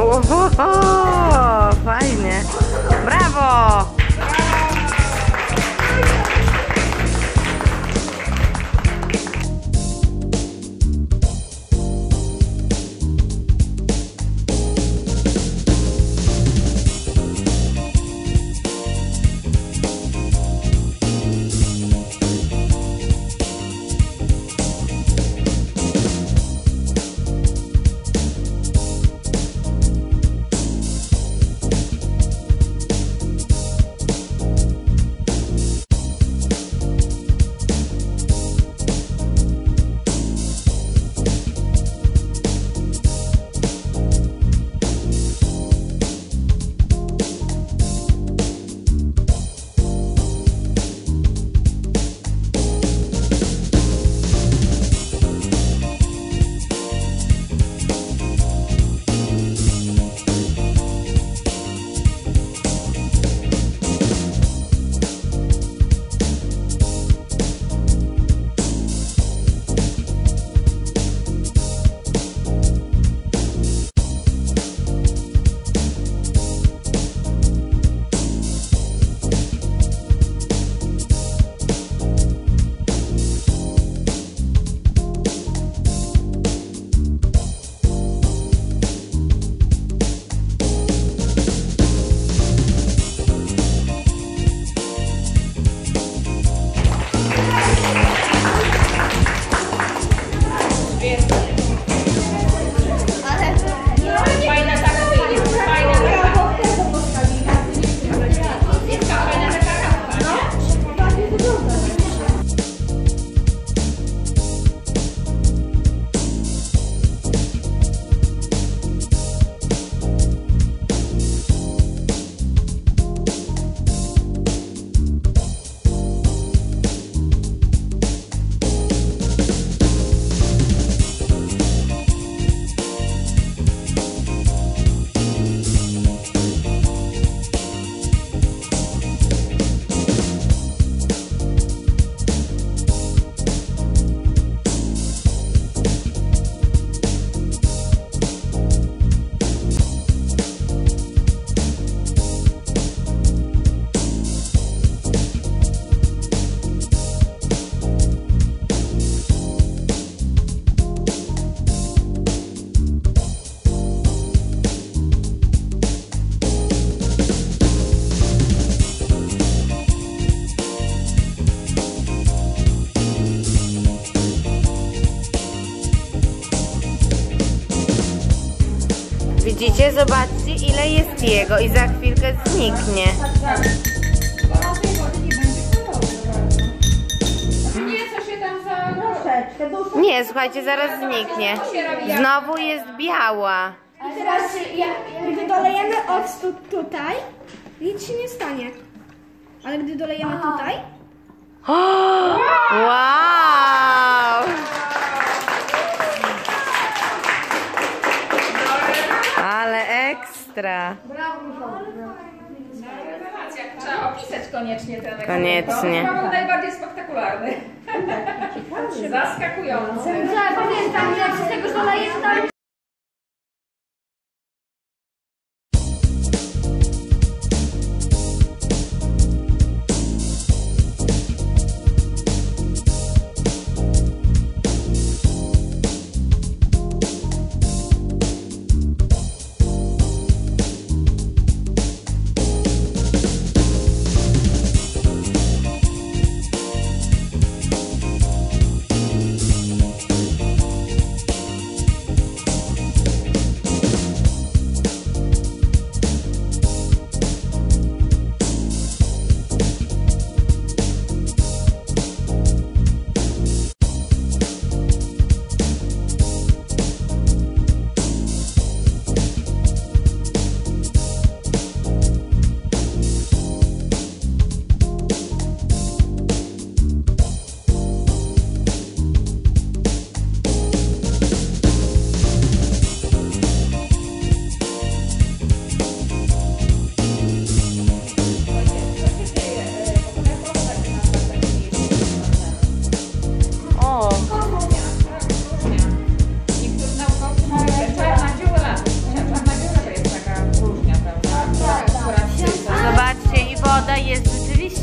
Ohoho, fajnie. Brawo! Widzicie? Zobaczcie ile jest jego i za chwilkę zniknie. Nie, co się tam za... Troszeczkę, dużo. Nie, słuchajcie, zaraz zniknie. Znowu jest biała. I teraz gdy dolejemy octu tutaj, nic się nie stanie. Ale gdy dolejemy tutaj, Wow! Ekstra. Trzeba opisać koniecznie ten Koniecznie. To był najbardziej spektakularny. Zaskakujący. pamiętam, jak z tego tam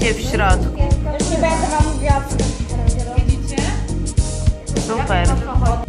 pięknie w środku. Już nie będę wam mówiła. Widzicie? Super.